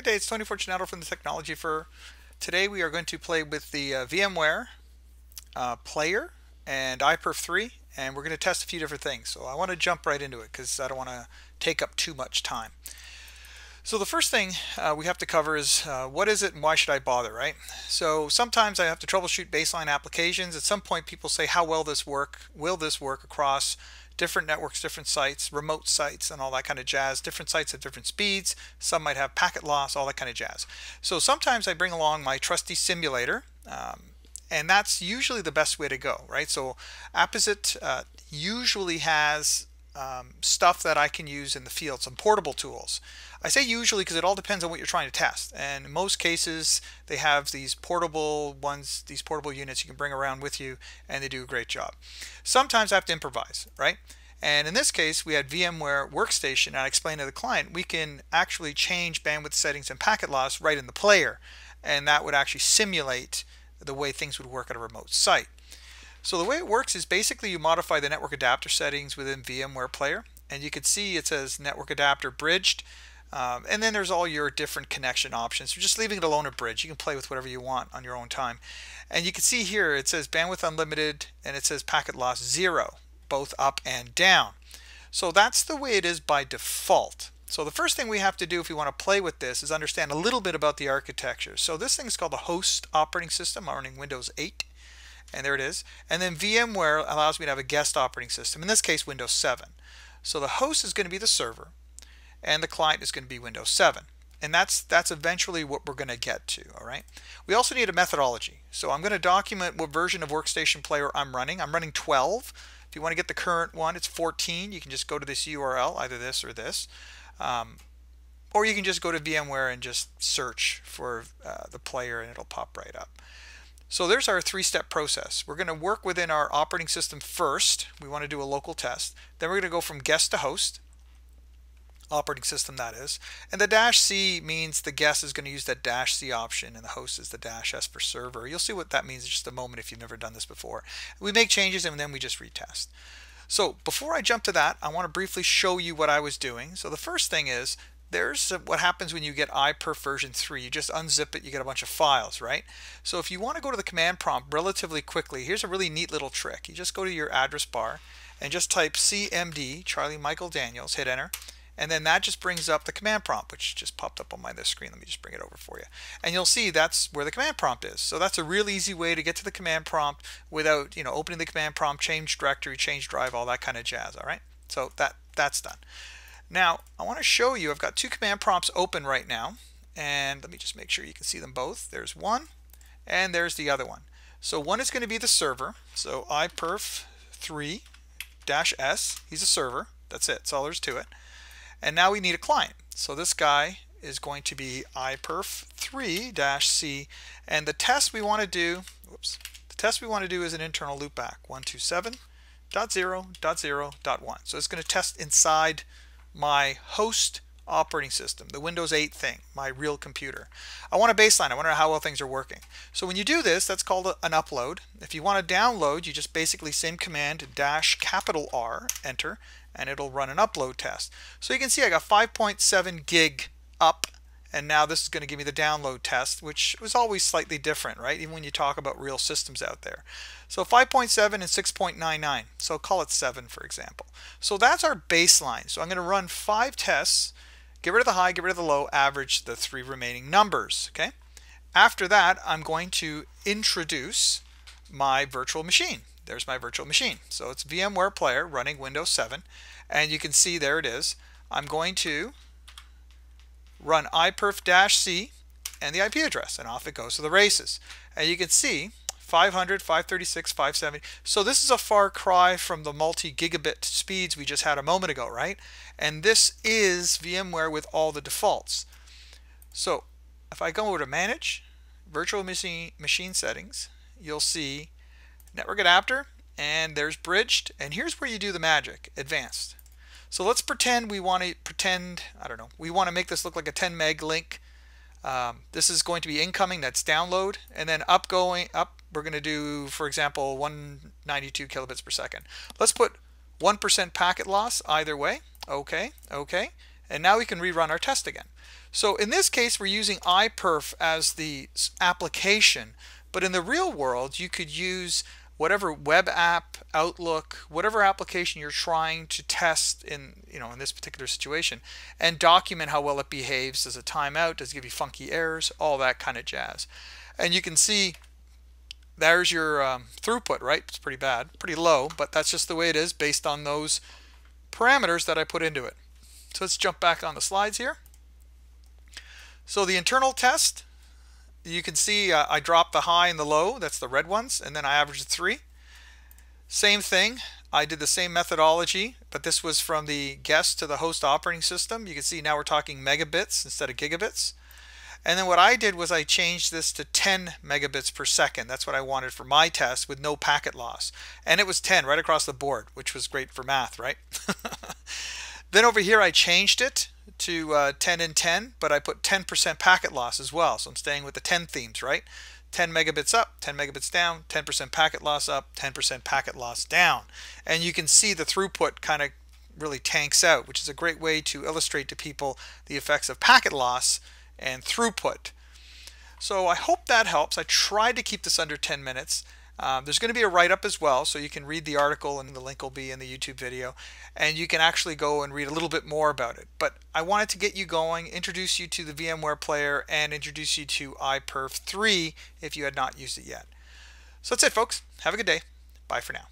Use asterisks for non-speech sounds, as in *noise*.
Good day, it's Tony Fortunato from the Technology Firm. Today we are going to play with the uh, VMware uh, player and iPerf 3 and we're going to test a few different things. So I want to jump right into it because I don't want to take up too much time. So the first thing uh, we have to cover is uh, what is it and why should I bother, right? So sometimes I have to troubleshoot baseline applications. At some point people say how well this work, will this work across different networks, different sites, remote sites, and all that kind of jazz. Different sites at different speeds. Some might have packet loss, all that kind of jazz. So sometimes I bring along my trusty simulator, um, and that's usually the best way to go, right? So Apposite uh, usually has um, stuff that I can use in the field, some portable tools. I say usually because it all depends on what you're trying to test. And in most cases, they have these portable ones, these portable units you can bring around with you, and they do a great job. Sometimes I have to improvise, right? And in this case, we had VMware Workstation, and I explained to the client, we can actually change bandwidth settings and packet loss right in the player. And that would actually simulate the way things would work at a remote site. So the way it works is basically you modify the network adapter settings within VMware Player and you can see it says network adapter bridged um, and then there's all your different connection options. So just leaving it alone at bridge. You can play with whatever you want on your own time. And you can see here it says bandwidth unlimited and it says packet loss zero, both up and down. So that's the way it is by default. So the first thing we have to do if we want to play with this is understand a little bit about the architecture. So this thing is called the host operating system running Windows 8 and there it is. And then VMware allows me to have a guest operating system, in this case Windows 7. So the host is going to be the server, and the client is going to be Windows 7. And that's that's eventually what we're going to get to, all right? We also need a methodology. So I'm going to document what version of Workstation Player I'm running. I'm running 12. If you want to get the current one, it's 14. You can just go to this URL, either this or this. Um, or you can just go to VMware and just search for uh, the player and it'll pop right up. So there's our three-step process. We're going to work within our operating system first. We want to do a local test. Then we're going to go from guest to host, operating system that is. And the dash C means the guest is going to use that dash C option and the host is the dash S for server. You'll see what that means in just a moment if you've never done this before. We make changes and then we just retest. So before I jump to that, I want to briefly show you what I was doing. So the first thing is there's what happens when you get iPerf version 3. You just unzip it, you get a bunch of files, right? So if you want to go to the command prompt relatively quickly, here's a really neat little trick. You just go to your address bar and just type CMD, Charlie Michael Daniels, hit enter, and then that just brings up the command prompt, which just popped up on my this screen. Let me just bring it over for you. And you'll see that's where the command prompt is. So that's a real easy way to get to the command prompt without, you know, opening the command prompt, change directory, change drive, all that kind of jazz, all right? So that that's done. Now, I want to show you, I've got two command prompts open right now, and let me just make sure you can see them both. There's one, and there's the other one. So one is going to be the server, so iperf3-s, he's a server, that's it, that's all there's to it. And now we need a client. So this guy is going to be iperf3 dash c. and the test we want to do, whoops, the test we want to do is an internal loopback, 127.0.0.1. So it's going to test inside my host operating system, the Windows 8 thing, my real computer. I want a baseline. I want to know how well things are working. So when you do this, that's called an upload. If you want to download, you just basically same command dash capital R, enter, and it'll run an upload test. So you can see I got 5.7 gig up and now this is going to give me the download test, which was always slightly different, right? Even when you talk about real systems out there. So 5.7 and 6.99. So call it 7, for example. So that's our baseline. So I'm going to run five tests, get rid of the high, get rid of the low, average the three remaining numbers, okay? After that, I'm going to introduce my virtual machine. There's my virtual machine. So it's VMware Player running Windows 7. And you can see there it is. I'm going to run iperf-c and the IP address, and off it goes to the races. And you can see 500, 536, 570. So this is a far cry from the multi-gigabit speeds we just had a moment ago, right? And this is VMware with all the defaults. So if I go over to Manage, Virtual Machine, machine Settings, you'll see Network Adapter, and there's Bridged, and here's where you do the magic, Advanced. So let's pretend we want to pretend, I don't know, we want to make this look like a 10 meg link. Um, this is going to be incoming, that's download, and then up going up, we're going to do, for example, 192 kilobits per second. Let's put 1% packet loss either way. Okay, okay. And now we can rerun our test again. So in this case, we're using iPerf as the application, but in the real world, you could use whatever web app, Outlook, whatever application you're trying to test in, you know, in this particular situation, and document how well it behaves. Does it time out? Does it give you funky errors? All that kind of jazz. And you can see there's your um, throughput, right? It's pretty bad, pretty low, but that's just the way it is based on those parameters that I put into it. So let's jump back on the slides here. So the internal test, you can see uh, I dropped the high and the low, that's the red ones, and then I averaged three. Same thing, I did the same methodology, but this was from the guest to the host operating system. You can see now we're talking megabits instead of gigabits. And then what I did was I changed this to 10 megabits per second. That's what I wanted for my test with no packet loss. And it was 10 right across the board, which was great for math, right? *laughs* then over here I changed it to uh, 10 and 10, but I put 10% packet loss as well. So I'm staying with the 10 themes, right? 10 megabits up, 10 megabits down, 10% packet loss up, 10% packet loss down. And you can see the throughput kind of really tanks out, which is a great way to illustrate to people the effects of packet loss and throughput. So I hope that helps. I tried to keep this under 10 minutes. Um, there's going to be a write-up as well, so you can read the article and the link will be in the YouTube video, and you can actually go and read a little bit more about it. But I wanted to get you going, introduce you to the VMware player, and introduce you to iPerf 3 if you had not used it yet. So that's it, folks. Have a good day. Bye for now.